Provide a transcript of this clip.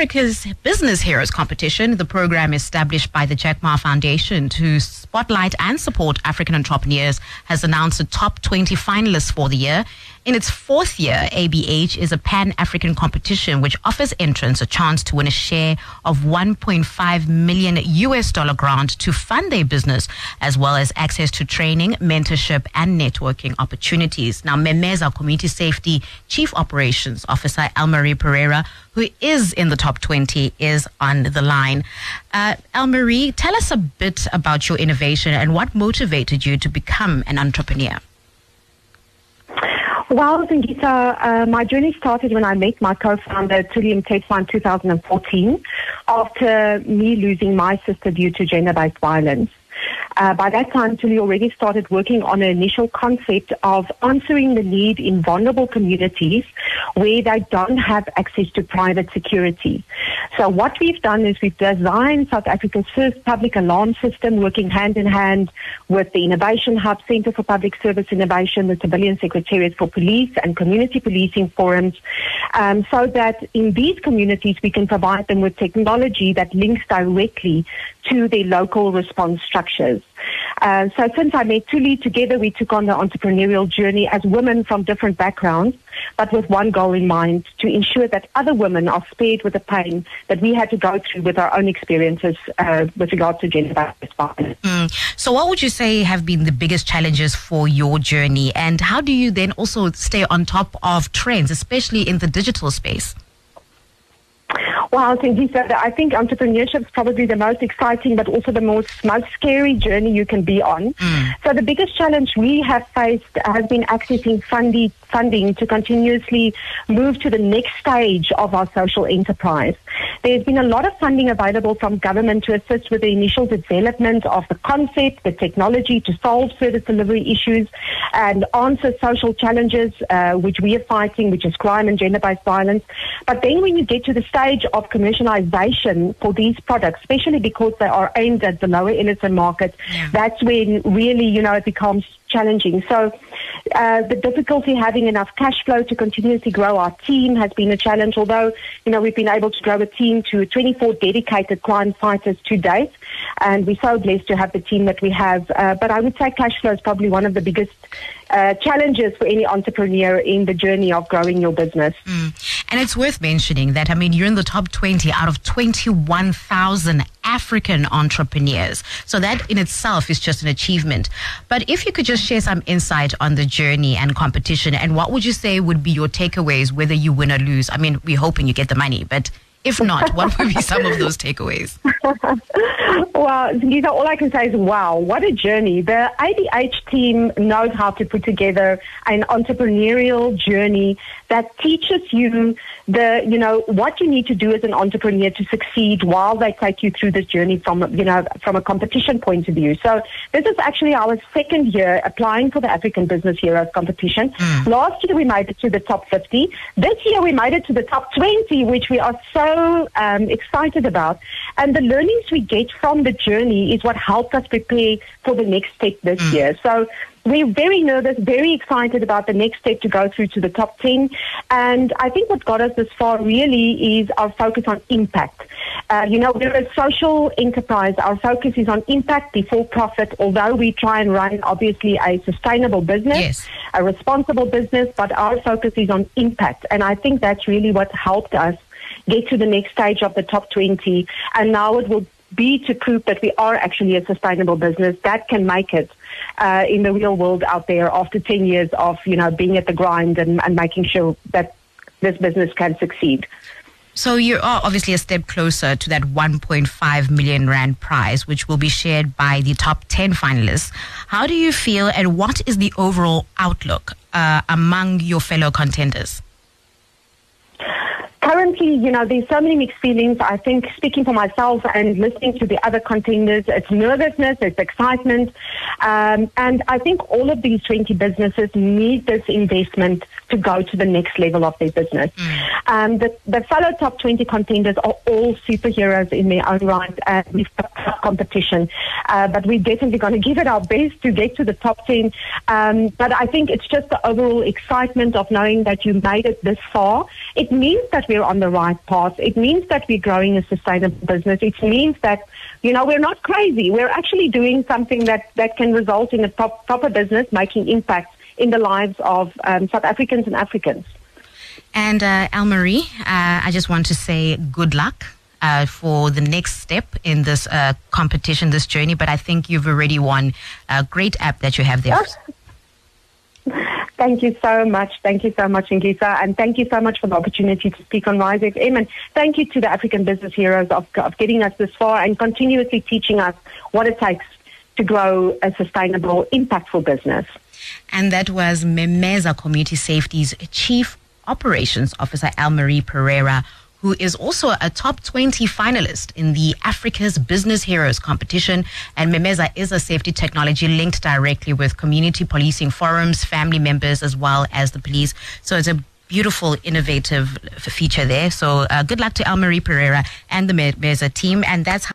Africa's Business Heroes competition, the program established by the Jack Ma Foundation to spotlight and support African entrepreneurs, has announced the top 20 finalists for the year. In its fourth year, ABH is a pan African competition which offers entrants a chance to win a share of 1.5 million US dollar grant to fund their business, as well as access to training, mentorship, and networking opportunities. Now, Memeza Community Safety Chief Operations Officer Elmarie Pereira, who is in the top 20, is on the line. Uh, Elmarie, tell us a bit about your innovation and what motivated you to become an entrepreneur. Well, Zingita, uh, my journey started when I met my co-founder, Tulium Tetwa, in 2014, after me losing my sister due to gender-based violence. Uh, by that time, Tuli already started working on an initial concept of answering the need in vulnerable communities where they don't have access to private security. So what we've done is we've designed South Africa's first public alarm system working hand in hand with the Innovation Hub, Center for Public Service Innovation, the Civilian Secretariat for Police and Community Policing Forums, um, so that in these communities we can provide them with technology that links directly to their local response structures. Uh, so since I met Tuli, together we took on the entrepreneurial journey as women from different backgrounds, but with one goal in mind, to ensure that other women are spared with the pain that we had to go through with our own experiences uh, with regard to gender-based violence. Mm. So what would you say have been the biggest challenges for your journey? And how do you then also stay on top of trends, especially in the digital space? Well, thank you, sir. I think entrepreneurship is probably the most exciting, but also the most most scary journey you can be on. Mm. So the biggest challenge we have faced has been accessing funding funding to continuously move to the next stage of our social enterprise. There's been a lot of funding available from government to assist with the initial development of the concept, the technology to solve service delivery issues and answer social challenges uh, which we are fighting, which is crime and gender-based violence. But then when you get to the stage of commercialization for these products, especially because they are aimed at the lower innocent market, yeah. that's when really, you know, it becomes challenging. So uh, the difficulty having enough cash flow to continuously grow our team has been a challenge, although, you know, we've been able to grow a team to 24 dedicated crime fighters to date. And we're so blessed to have the team that we have. Uh, but I would say cash flow is probably one of the biggest uh, challenges for any entrepreneur in the journey of growing your business. Mm. And it's worth mentioning that, I mean, you're in the top 20 out of 21,000 African entrepreneurs. So that in itself is just an achievement. But if you could just share some insight on the journey and competition, and what would you say would be your takeaways, whether you win or lose? I mean, we're hoping you get the money, but if not, what would be some of those takeaways? well, Lisa, all I can say is wow, what a journey. The ABH team knows how to put together an entrepreneurial journey that teaches you the, you know, what you need to do as an entrepreneur to succeed while they take you through this journey from, you know, from a competition point of view. So this is actually our second year applying for the African Business Heroes competition. Mm. Last year we made it to the top 50. This year we made it to the top 20, which we are so um, excited about. And the learnings we get from the journey is what helped us prepare for the next step this mm. year. So we're very nervous, very excited about the next step to go through to the top 10. And I think what got us this far really is our focus on impact. Uh, you know, we're a social enterprise. Our focus is on impact before profit, although we try and run obviously a sustainable business, yes. a responsible business, but our focus is on impact. And I think that's really what helped us get to the next stage of the top 20. And now it will be to prove that we are actually a sustainable business that can make it uh, in the real world out there after 10 years of, you know, being at the grind and, and making sure that this business can succeed. So you are obviously a step closer to that 1.5 million rand prize, which will be shared by the top 10 finalists. How do you feel, and what is the overall outlook uh, among your fellow contenders? Currently, you know, there's so many mixed feelings. I think speaking for myself and listening to the other contenders, it's nervousness, it's excitement. Um, and I think all of these 20 businesses need this investment to go to the next level of their business. Mm. Um, the, the fellow top 20 contenders are all superheroes in their own right, and we've got tough competition. Uh, but we're definitely going to give it our best to get to the top 10. Um, but I think it's just the overall excitement of knowing that you made it this far. It means that we're on the right path. It means that we're growing a sustainable business. It means that, you know, we're not crazy. We're actually doing something that, that can result in a prop, proper business making impact in the lives of um, South Africans and Africans. And uh, Elmarie, uh, I just want to say good luck uh, for the next step in this uh, competition, this journey. But I think you've already won a great app that you have there. Thank you so much. Thank you so much, Ngisa. And thank you so much for the opportunity to speak on Rise FM. And thank you to the African business heroes of, of getting us this far and continuously teaching us what it takes to grow a sustainable, impactful business. And that was Memeza Community Safety's Chief Operations Officer, Elmarie Pereira, who is also a top 20 finalist in the Africa's Business Heroes competition. And Memeza is a safety technology linked directly with community policing forums, family members, as well as the police. So it's a beautiful, innovative feature there. So uh, good luck to Elmarie Pereira and the Memeza team. And that's how